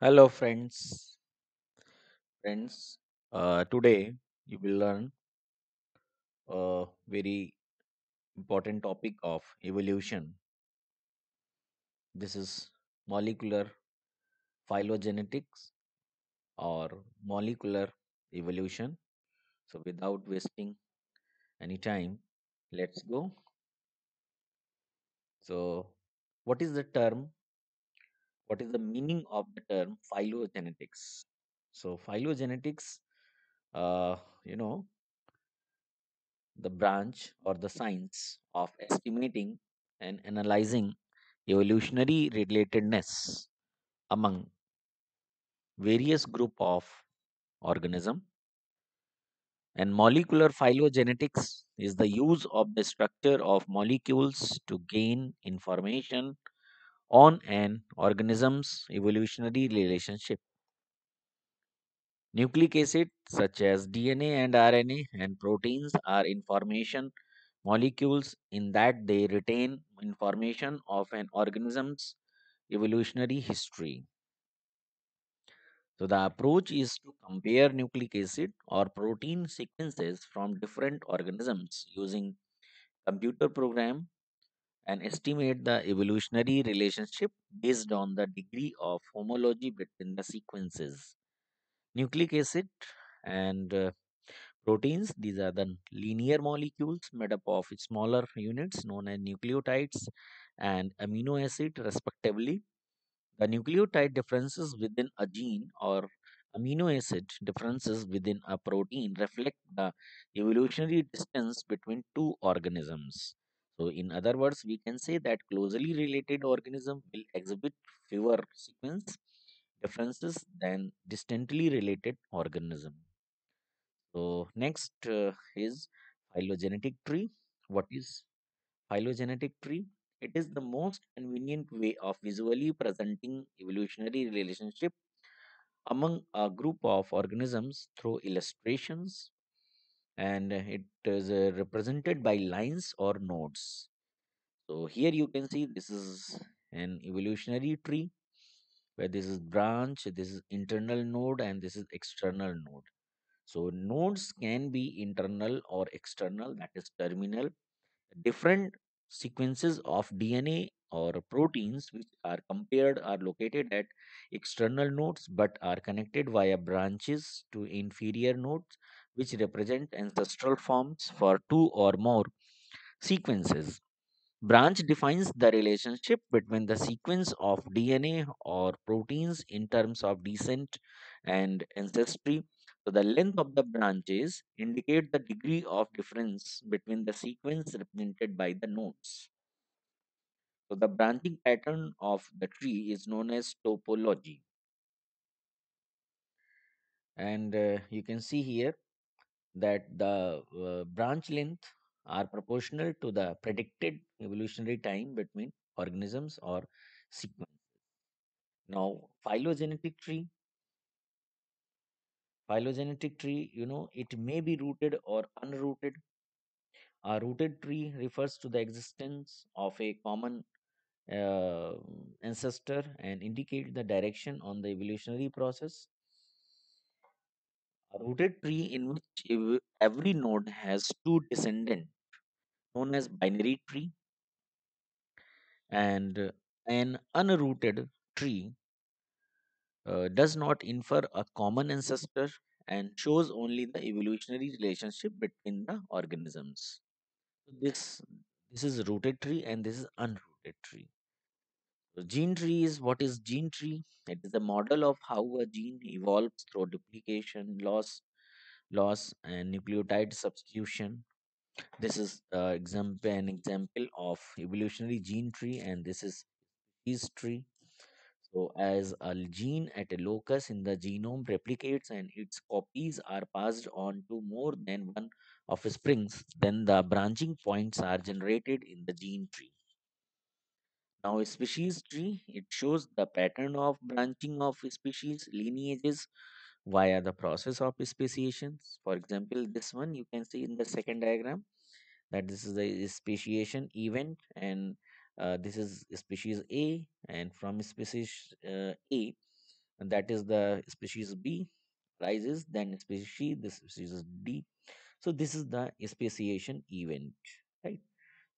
Hello, friends. Friends, uh, today you will learn a very important topic of evolution. This is molecular phylogenetics or molecular evolution. So, without wasting any time, let's go. So, what is the term? What is the meaning of the term phylogenetics? So, phylogenetics, uh, you know, the branch or the science of estimating and analyzing evolutionary relatedness among various group of organism and molecular phylogenetics is the use of the structure of molecules to gain information on an organism's evolutionary relationship nucleic acids such as dna and rna and proteins are information molecules in that they retain information of an organism's evolutionary history. So, the approach is to compare nucleic acid or protein sequences from different organisms using computer program and estimate the evolutionary relationship based on the degree of homology between the sequences. Nucleic acid and uh, proteins, these are the linear molecules made up of smaller units known as nucleotides and amino acid respectively The nucleotide differences within a gene or amino acid differences within a protein reflect the evolutionary distance between two organisms. So, in other words, we can say that closely related organism will exhibit fewer sequence differences than distantly related organism. So, next uh, is phylogenetic tree. What is phylogenetic tree? It is the most convenient way of visually presenting evolutionary relationship among a group of organisms through illustrations and it is uh, represented by lines or nodes. So here you can see this is an evolutionary tree where this is branch, this is internal node and this is external node. So nodes can be internal or external that is terminal different sequences of DNA or proteins which are compared are located at external nodes but are connected via branches to inferior nodes which represent ancestral forms for two or more sequences. Branch defines the relationship between the sequence of DNA or proteins in terms of descent and ancestry. So, the length of the branches indicate the degree of difference between the sequence represented by the nodes. So, the branching pattern of the tree is known as topology. And uh, you can see here that the uh, branch length are proportional to the predicted evolutionary time between organisms or sequence. Now, phylogenetic tree, phylogenetic tree, you know, it may be rooted or unrooted. A rooted tree refers to the existence of a common uh, ancestor and indicate the direction on the evolutionary process. Rooted tree in which ev- every node has two descendants, known as binary tree, and an unrooted tree uh, does not infer a common ancestor and shows only the evolutionary relationship between the organisms. This this is rooted tree and this is unrooted tree. So gene tree is what is gene tree? It is a model of how a gene evolves through duplication, loss, loss, and nucleotide substitution. This is uh, example an example of evolutionary gene tree, and this is his tree. So, as a gene at a locus in the genome replicates and its copies are passed on to more than one offsprings, then the branching points are generated in the gene tree. Now, species tree it shows the pattern of branching of species lineages via the process of speciation. For example, this one you can see in the second diagram that this is the speciation event and uh, this is species A and from species uh, A and that is the species B rises, then species C, this species D. So this is the speciation event, right?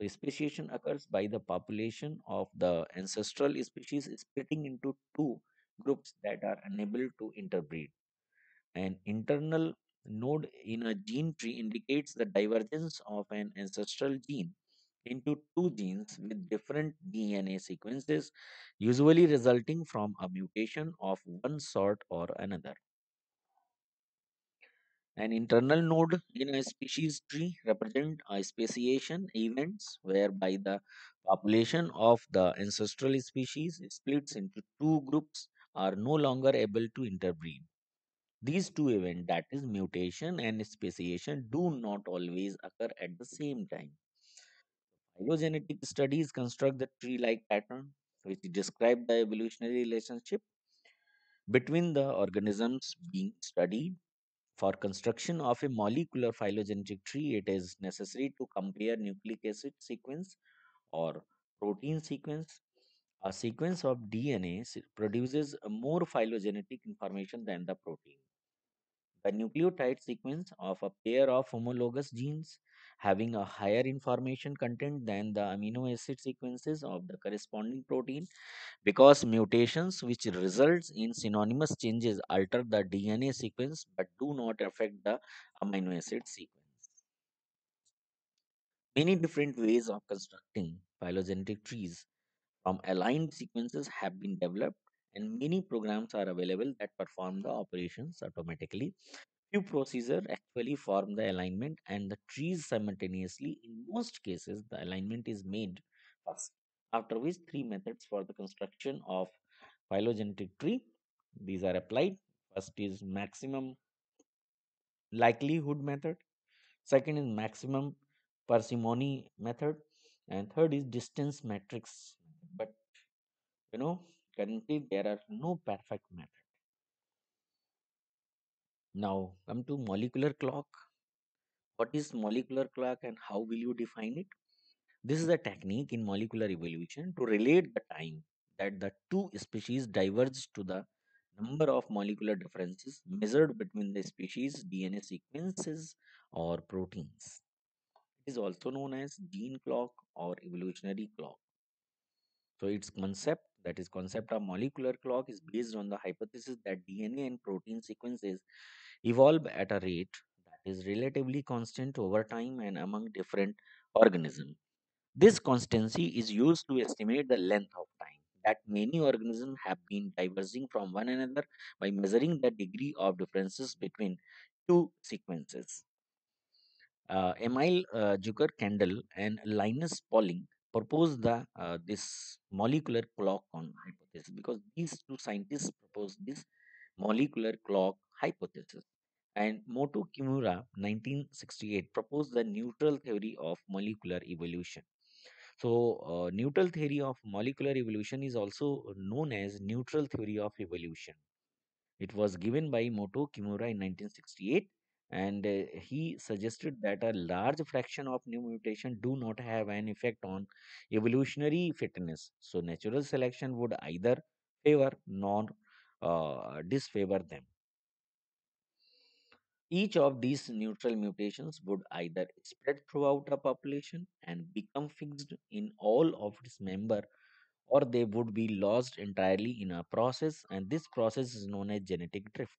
So speciation occurs by the population of the ancestral species splitting into two groups that are unable to interbreed. An internal node in a gene tree indicates the divergence of an ancestral gene into two genes with different DNA sequences, usually resulting from a mutation of one sort or another. An internal node in a species tree represents a speciation events whereby the population of the ancestral species splits into two groups are no longer able to interbreed. These two events, that is mutation and speciation, do not always occur at the same time. Phylogenetic studies construct the tree-like pattern, which describe the evolutionary relationship between the organisms being studied. For construction of a molecular phylogenetic tree, it is necessary to compare nucleic acid sequence or protein sequence. A sequence of DNA produces more phylogenetic information than the protein. The nucleotide sequence of a pair of homologous genes having a higher information content than the amino acid sequences of the corresponding protein because mutations which results in synonymous changes alter the DNA sequence but do not affect the amino acid sequence. Many different ways of constructing phylogenetic trees from aligned sequences have been developed and many programs are available that perform the operations automatically Few procedures actually form the alignment and the trees simultaneously. In most cases, the alignment is made first, after which three methods for the construction of phylogenetic tree. These are applied. First is maximum likelihood method. Second is maximum parsimony method. And third is distance matrix. But you know, currently there are no perfect method. Now come to molecular clock. What is molecular clock and how will you define it? This is a technique in molecular evolution to relate the time that the two species diverged to the number of molecular differences measured between the species DNA sequences or proteins. It is also known as gene clock or evolutionary clock. So its concept, that is concept of molecular clock, is based on the hypothesis that DNA and protein sequences evolve at a rate that is relatively constant over time and among different organisms. This constancy is used to estimate the length of time that many organisms have been diverging from one another by measuring the degree of differences between two sequences. Uh, Emile uh, Zucker Kendall and Linus Pauling proposed the uh, this molecular clock on hypothesis because these two scientists proposed this molecular clock hypothesis. And Motoo Kimura 1968 proposed the neutral theory of molecular evolution so, uh, neutral theory of molecular evolution is also known as neutral theory of evolution. It was given by Motoo Kimura in 1968, and uh, he suggested that a large fraction of new mutation do not have an effect on evolutionary fitness. So, natural selection would either favor nor uh, disfavor them. Each of these neutral mutations would either spread throughout a population and become fixed in all of its members or they would be lost entirely in a process, and this process is known as genetic drift.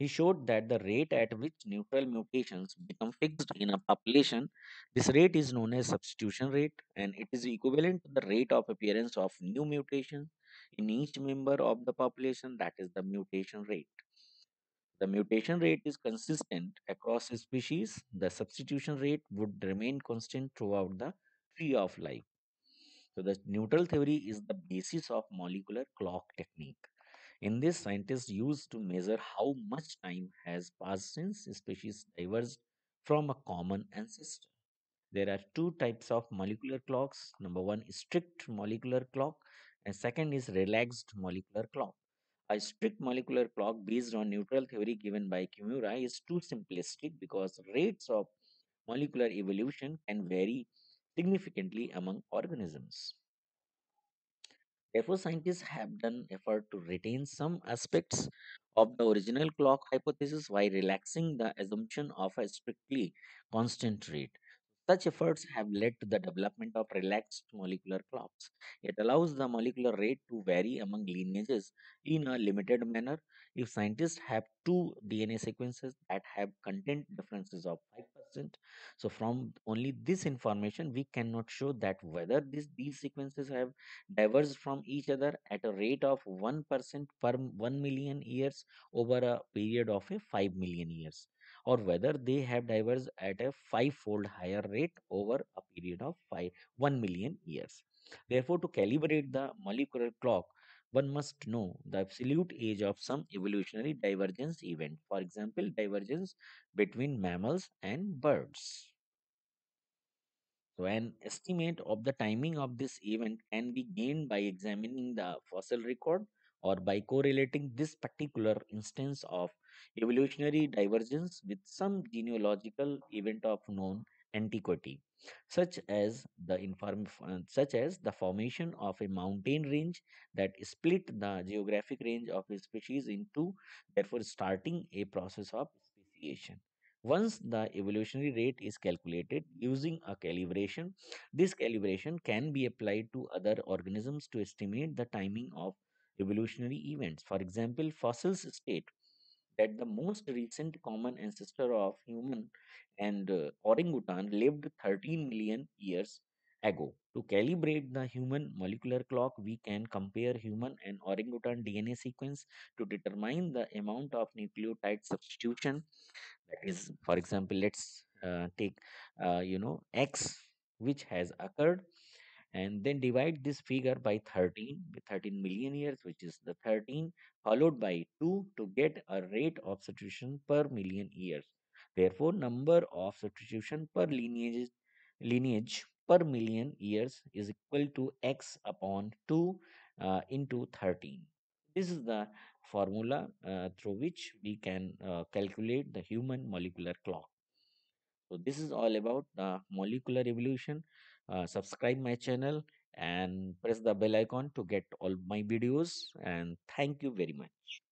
He showed that the rate at which neutral mutations become fixed in a population, this rate is known as substitution rate, and it is equivalent to the rate of appearance of new mutations in each member of the population, that is the mutation rate. The mutation rate is consistent across species. The substitution rate would remain constant throughout the tree of life. So the neutral theory is the basis of molecular clock technique. In this, scientists use to measure how much time has passed since species diverged from a common ancestor. There are two types of molecular clocks. Number one strict molecular clock, and second is relaxed molecular clock. A strict molecular clock based on neutral theory given by Kimura is too simplistic because rates of molecular evolution can vary significantly among organisms. Therefore, scientists have done effort to retain some aspects of the original clock hypothesis while relaxing the assumption of a strictly constant rate. Such efforts have led to the development of relaxed molecular clocks. It allows the molecular rate to vary among lineages in a limited manner. If scientists have two DNA sequences that have content differences of 5%, so from only this information, we cannot show that whether this, these sequences have diverged from each other at a rate of 1% per 1 million years over a period of a 5 million years or whether they have diverged at a five-fold higher rate over a period of five, 1 million years. Therefore, to calibrate the molecular clock, one must know the absolute age of some evolutionary divergence event. For example, divergence between mammals and birds. So, an estimate of the timing of this event can be gained by examining the fossil record or by correlating this particular instance of evolutionary divergence with some genealogical event of known antiquity, such as the inform- uh, such as the formation of a mountain range that split the geographic range of a species into, therefore starting a process of speciation. Once the evolutionary rate is calculated using a calibration, this calibration can be applied to other organisms to estimate the timing of evolutionary events. For example, fossils state that the most recent common ancestor of human and uh, orangutan lived 13 million years ago. To calibrate the human molecular clock, we can compare human and orangutan DNA sequence to determine the amount of nucleotide substitution that is for example let's uh, take uh, you know x which has occurred and then divide this figure by 13 with 13 million years which is the 13 followed by 2 to get a rate of substitution per million years. Therefore number of substitution per lineage lineage per million years is equal to x upon 2 uh, into 13 this is the formula uh, through which we can uh, calculate the human molecular clock. So this is all about the molecular evolution. Uh, subscribe my channel and press the bell icon to get all my videos. And thank you very much.